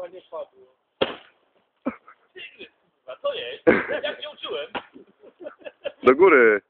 chyba nie padło. A co jest? Jak cię uczyłem? Do góry.